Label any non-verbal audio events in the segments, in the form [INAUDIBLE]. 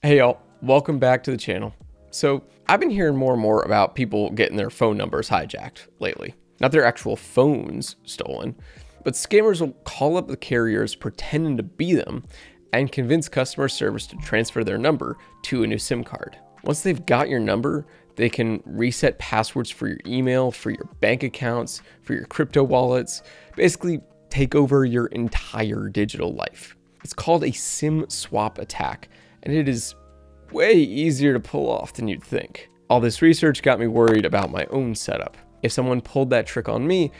Hey y'all, welcome back to the channel. So I've been hearing more and more about people getting their phone numbers hijacked lately. Not their actual phones stolen, but scammers will call up the carriers pretending to be them and convince customer service to transfer their number to a new SIM card. Once they've got your number, they can reset passwords for your email, for your bank accounts, for your crypto wallets, basically take over your entire digital life. It's called a SIM swap attack and it is way easier to pull off than you'd think. All this research got me worried about my own setup. If someone pulled that trick on me,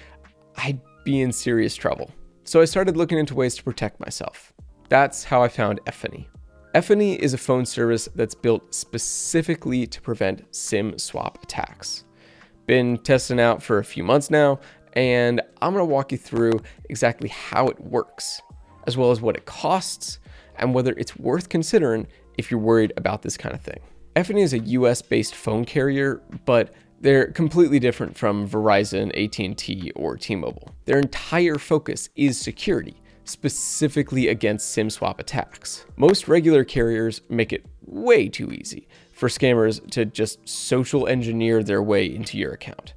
I'd be in serious trouble. So I started looking into ways to protect myself. That's how I found Efani. Efani is a phone service that's built specifically to prevent SIM swap attacks. Been testing out for a few months now, and I'm gonna walk you through exactly how it works, as well as what it costs and whether it's worth considering if you're worried about this kind of thing. Efani is a US based phone carrier, but they're completely different from Verizon, AT&T, or T-Mobile. Their entire focus is security, specifically against SIM swap attacks. Most regular carriers make it way too easy for scammers to just social engineer their way into your account.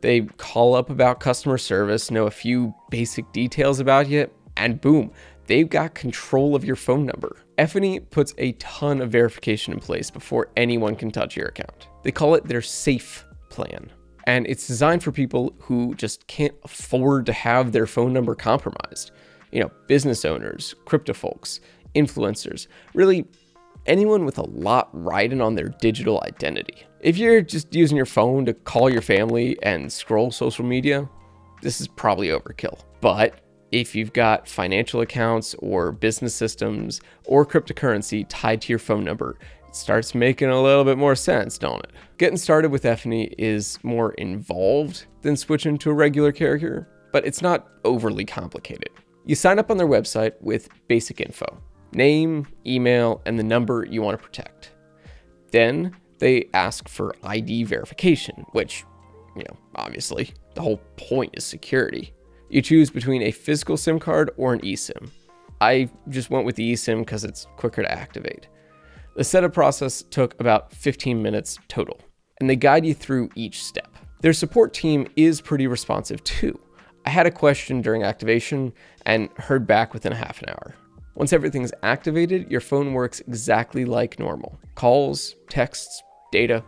They call up about customer service, know a few basic details about you, and boom, they've got control of your phone number. Efani puts a ton of verification in place before anyone can touch your account. They call it their safe plan. And it's designed for people who just can't afford to have their phone number compromised. You know, business owners, crypto folks, influencers, really anyone with a lot riding on their digital identity. If you're just using your phone to call your family and scroll social media, this is probably overkill. But if you've got financial accounts or business systems or cryptocurrency tied to your phone number, it starts making a little bit more sense, don't it? Getting started with Efani is more involved than switching to a regular carrier, but it's not overly complicated. You sign up on their website with basic info name, email, and the number you want to protect. Then they ask for ID verification, which, you know, obviously, the whole point is security. You choose between a physical SIM card or an eSIM. I just went with the eSIM because it's quicker to activate. The setup process took about 15 minutes total, and they guide you through each step. Their support team is pretty responsive too. I had a question during activation and heard back within a half an hour. Once everything's activated, your phone works exactly like normal. Calls, texts, data,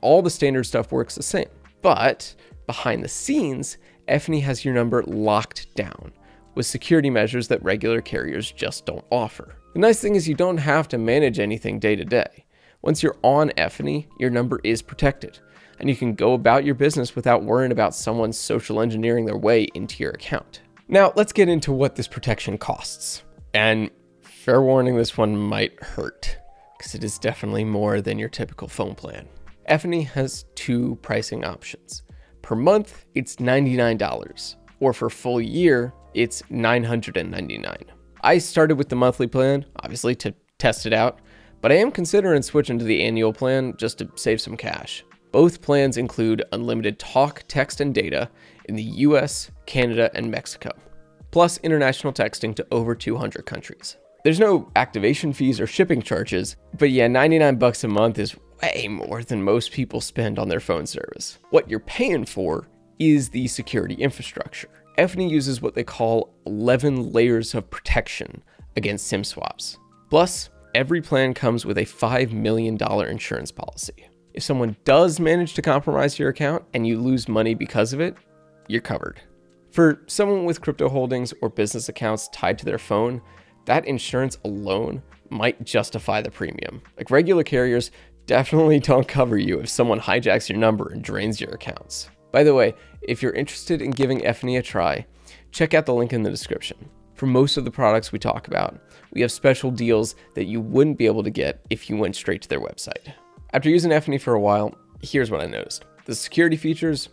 all the standard stuff works the same. But behind the scenes, Efani has your number locked down with security measures that regular carriers just don't offer. The nice thing is you don't have to manage anything day to day. Once you're on Efani, your number is protected, and you can go about your business without worrying about someone social engineering their way into your account. Now, let's get into what this protection costs. And fair warning, this one might hurt, because it is definitely more than your typical phone plan. Efani has two pricing options. Per month, it's $99, or for full year, it's $999. I started with the monthly plan, obviously to test it out, but I am considering switching to the annual plan just to save some cash. Both plans include unlimited talk, text, and data in the US, Canada, and Mexico, plus international texting to over 200 countries. There's no activation fees or shipping charges, but yeah, 99 bucks a month is way more than most people spend on their phone service. What you're paying for is the security infrastructure. Efani uses what they call 11 layers of protection against SIM swaps. Plus, every plan comes with a $5 million insurance policy. If someone does manage to compromise your account and you lose money because of it, you're covered. For someone with crypto holdings or business accounts tied to their phone, that insurance alone might justify the premium. Like regular carriers definitely don't cover you if someone hijacks your number and drains your accounts. By the way, if you're interested in giving Efani a try, check out the link in the description. For most of the products we talk about, we have special deals that you wouldn't be able to get if you went straight to their website. After using Efani for a while, here's what I noticed. The security features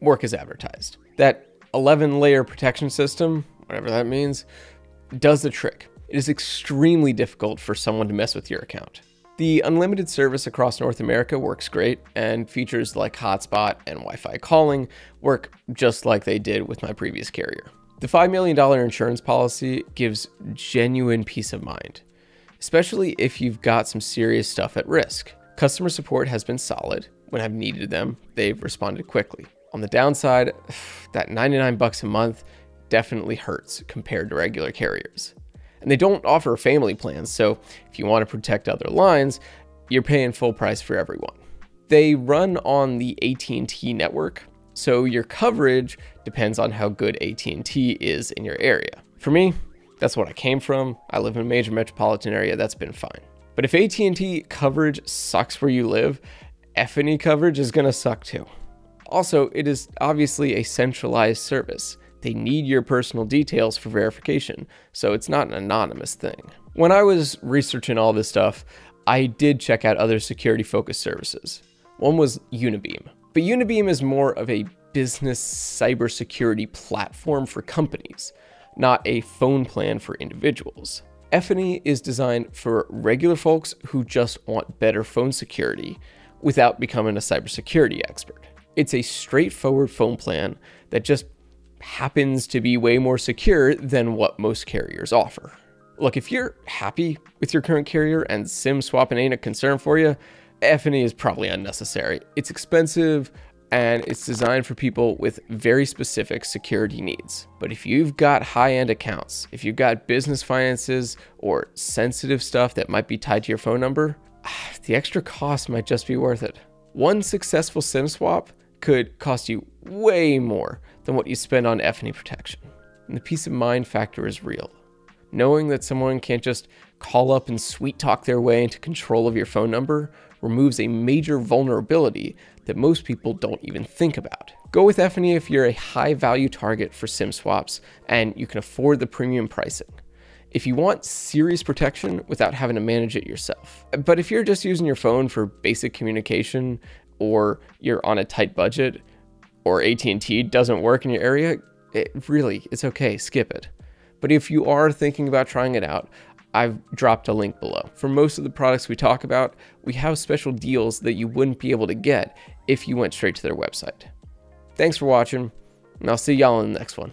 work as advertised. That 11 layer protection system, whatever that means, does the trick. It is extremely difficult for someone to mess with your account. The unlimited service across North America works great, and features like hotspot and Wi Fi calling work just like they did with my previous carrier. The $5 million insurance policy gives genuine peace of mind. especially if you've got some serious stuff at risk. Customer support has been solid. When I've needed them, they've responded quickly. On the downside, [SIGHS] that 99 bucks a month definitely hurts compared to regular carriers. And they don't offer family plans, so if you want to protect other lines, you're paying full price for everyone. They run on the AT&T network, so your coverage depends on how good AT&T is in your area. For me, that's what I came from. I live in a major metropolitan area, that's been fine. But if AT&T coverage sucks where you live, Efani coverage is going to suck too. Also, it is obviously a centralized service. They need your personal details for verification, so it's not an anonymous thing. When I was researching all this stuff, I did check out other security focused services. One was Unibeam. But Unibeam is more of a business cybersecurity platform for companies, not a phone plan for individuals. Efani is designed for regular folks who just want better phone security without becoming a cybersecurity expert. It's a straightforward phone plan that just happens to be way more secure than what most carriers offer. Look, if you're happy with your current carrier and SIM swapping ain't a concern for you, Efani is probably unnecessary. It's expensive and it's designed for people with very specific security needs. But if you've got high-end accounts, if you've got business finances or sensitive stuff that might be tied to your phone number, ah, the extra cost might just be worth it. One successful SIM swap could cost you way more than what you spend on Efani protection. And the peace of mind factor is real. Knowing that someone can't just call up and sweet talk their way into control of your phone number removes a major vulnerability that most people don't even think about. Go with Efani if you're a high value target for SIM swaps and you can afford the premium pricing. If you want serious protection without having to manage it yourself. But if you're just using your phone for basic communication or you're on a tight budget, or AT&T doesn't work in your area, it really, it's okay, skip it. But if you are thinking about trying it out, I've dropped a link below. For most of the products we talk about, we have special deals that you wouldn't be able to get if you went straight to their website. Thanks for watching, and I'll see y'all in the next one.